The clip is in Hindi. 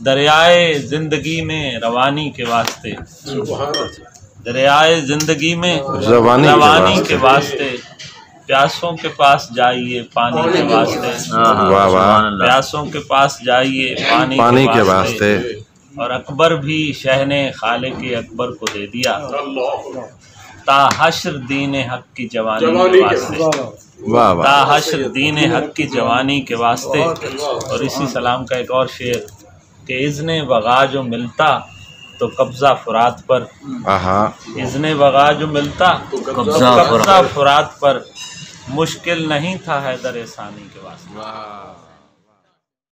दरियाए ज़िंदगी में रवानी के वास्ते। दरियाए ज़िंदगी में रवानी के रवानी वास्ते। के वास्ते। प्यासों के पास जाइए पानी के वास्ते। वाह वाह। प्यासों के पास जाइए पानी, पानी के वास्ते। और अकबर भी शहने खाले के अकबर को दे दिया। ता हश्र दीन हक की जवानी के वास्ते। वाह ता वाह हश्र दीन हक की जवानी के वास्ते। और इसी सलाम का एक और शेर। कि इज़न वगा जो मिलता तो कब्ज़ा फुरात पर। इज़न वगा जो मिलता तो कब्ज़ा फुरात पर। मुश्किल नहीं था हैदर सानी के वास्ते। वाह।